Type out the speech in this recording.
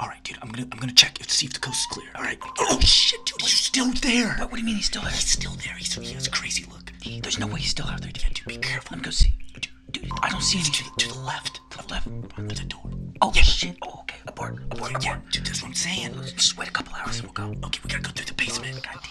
All right, dude. I'm gonna I'm gonna check to see if the coast is clear. All right. Oh, oh shit, dude. He's still there. What, what do you mean he's still there? He's still there. He's, he has a crazy look. There's no way he's still out there. Dude, dude. Be careful. Let me go see. Dude, dude, I don't see anything. the, to the left. To the left. Under the door. Oh yeah. shit. Oh, okay. Abort. Abort. Yeah, dude. That's what I'm saying. Just wait a couple hours and we'll go. Okay, we gotta go through the basement. God